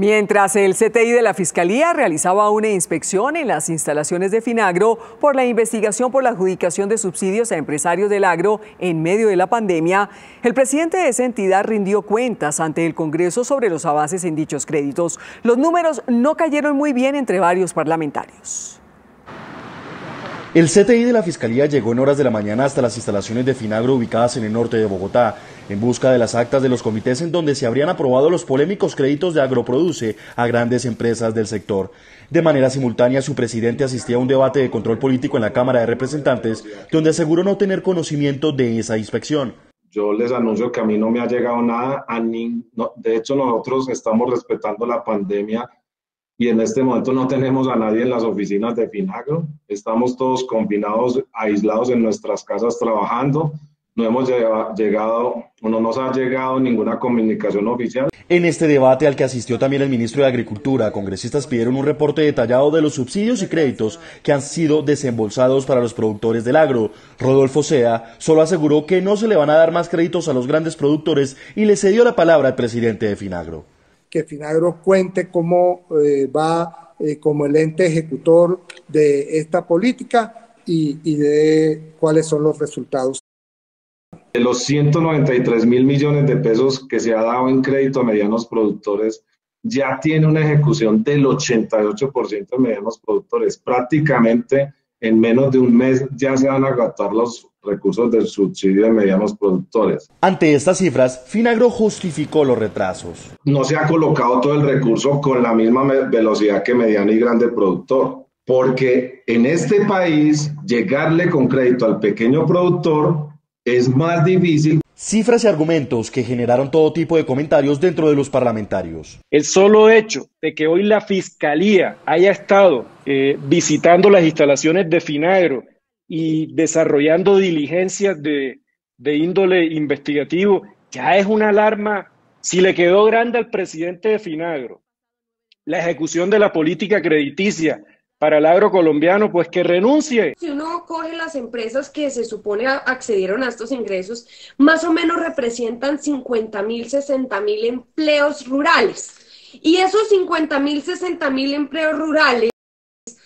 Mientras el CTI de la Fiscalía realizaba una inspección en las instalaciones de Finagro por la investigación por la adjudicación de subsidios a empresarios del agro en medio de la pandemia, el presidente de esa entidad rindió cuentas ante el Congreso sobre los avances en dichos créditos. Los números no cayeron muy bien entre varios parlamentarios. El CTI de la Fiscalía llegó en horas de la mañana hasta las instalaciones de Finagro ubicadas en el norte de Bogotá, en busca de las actas de los comités en donde se habrían aprobado los polémicos créditos de Agroproduce a grandes empresas del sector. De manera simultánea, su presidente asistía a un debate de control político en la Cámara de Representantes, donde aseguró no tener conocimiento de esa inspección. Yo les anuncio que a mí no me ha llegado nada, a ni, de hecho nosotros estamos respetando la pandemia y en este momento no tenemos a nadie en las oficinas de Finagro. Estamos todos confinados, aislados en nuestras casas trabajando. No hemos llegado, no nos ha llegado ninguna comunicación oficial. En este debate al que asistió también el ministro de Agricultura, congresistas pidieron un reporte detallado de los subsidios y créditos que han sido desembolsados para los productores del agro. Rodolfo Sea solo aseguró que no se le van a dar más créditos a los grandes productores y le cedió la palabra al presidente de Finagro que Finagro cuente cómo eh, va eh, como el ente ejecutor de esta política y, y de cuáles son los resultados. De los 193 mil millones de pesos que se ha dado en crédito a medianos productores, ya tiene una ejecución del 88% de medianos productores. Prácticamente en menos de un mes ya se van a gastar los recursos del subsidio de medianos productores. Ante estas cifras, Finagro justificó los retrasos. No se ha colocado todo el recurso con la misma velocidad que mediano y grande productor, porque en este país llegarle con crédito al pequeño productor es más difícil cifras y argumentos que generaron todo tipo de comentarios dentro de los parlamentarios. El solo hecho de que hoy la Fiscalía haya estado eh, visitando las instalaciones de Finagro y desarrollando diligencias de, de índole investigativo ya es una alarma. Si le quedó grande al presidente de Finagro la ejecución de la política crediticia para el agro colombiano, pues que renuncie. Si uno coge las empresas que se supone accedieron a estos ingresos, más o menos representan 50 mil, 60 mil empleos rurales. Y esos 50 mil, 60 mil empleos rurales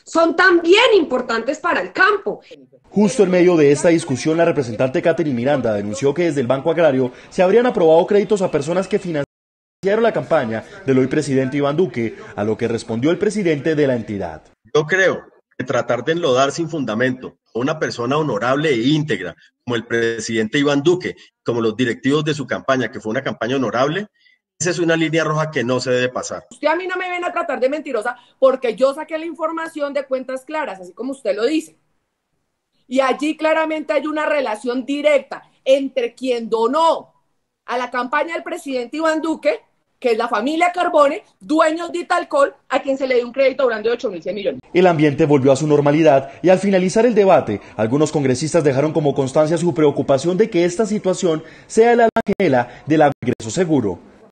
son también importantes para el campo. Justo en medio de esta discusión, la representante Catherine Miranda denunció que desde el Banco Agrario se habrían aprobado créditos a personas que financiaron la campaña del hoy presidente Iván Duque, a lo que respondió el presidente de la entidad. Yo creo que tratar de enlodar sin fundamento a una persona honorable e íntegra, como el presidente Iván Duque, como los directivos de su campaña, que fue una campaña honorable, esa es una línea roja que no se debe pasar. Usted a mí no me viene a tratar de mentirosa porque yo saqué la información de cuentas claras, así como usted lo dice. Y allí claramente hay una relación directa entre quien donó a la campaña del presidente Iván Duque que es la familia Carbone, dueños de Italcol, a quien se le dio un crédito grande de 8.100 millones. El ambiente volvió a su normalidad y al finalizar el debate, algunos congresistas dejaron como constancia su preocupación de que esta situación sea la gemela del ingreso seguro.